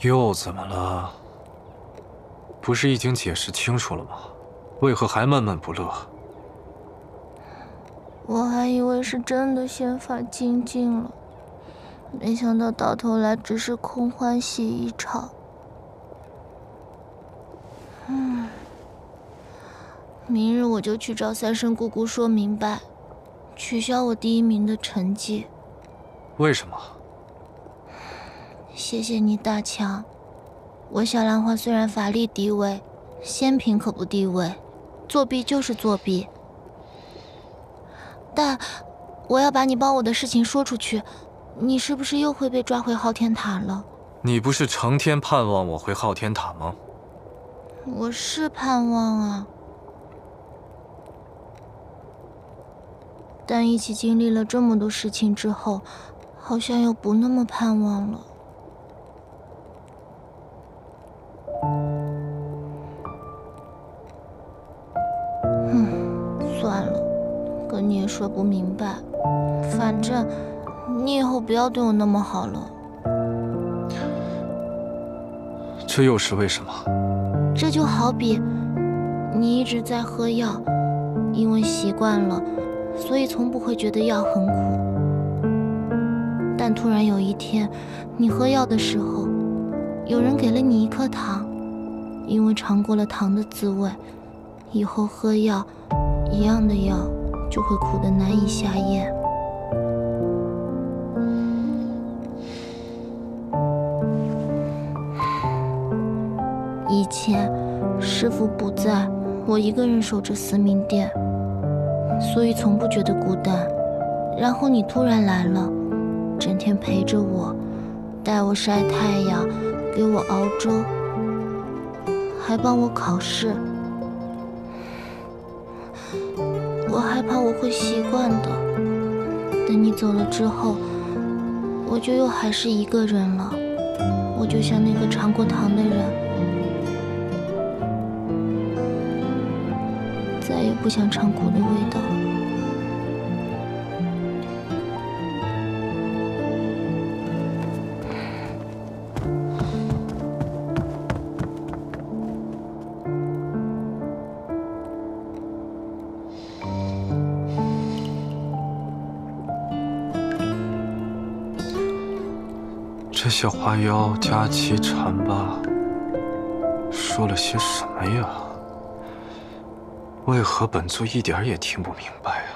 又怎么了？不是已经解释清楚了吗？为何还闷闷不乐？我还以为是真的仙法精进了，没想到到头来只是空欢喜一场。嗯，明日我就去找三生姑姑说明白，取消我第一名的成绩。为什么？谢谢你，大强。我小兰花虽然法力低微，仙品可不低微，作弊就是作弊。但我要把你帮我的事情说出去，你是不是又会被抓回昊天塔了？你不是成天盼望我回昊天塔吗？我是盼望啊，但一起经历了这么多事情之后，好像又不那么盼望了。你也说不明白，反正你以后不要对我那么好了。这又是为什么？这就好比你一直在喝药，因为习惯了，所以从不会觉得药很苦。但突然有一天，你喝药的时候，有人给了你一颗糖，因为尝过了糖的滋味，以后喝药一样的药。就会苦得难以下咽。以前师傅不在，我一个人守着司明殿，所以从不觉得孤单。然后你突然来了，整天陪着我，带我晒太阳，给我熬粥，还帮我考试。我害怕我会习惯的，等你走了之后，我就又还是一个人了。我就像那个尝过糖的人，再也不想尝苦的味道。这些花妖佳期禅八说了些什么呀？为何本座一点也听不明白啊？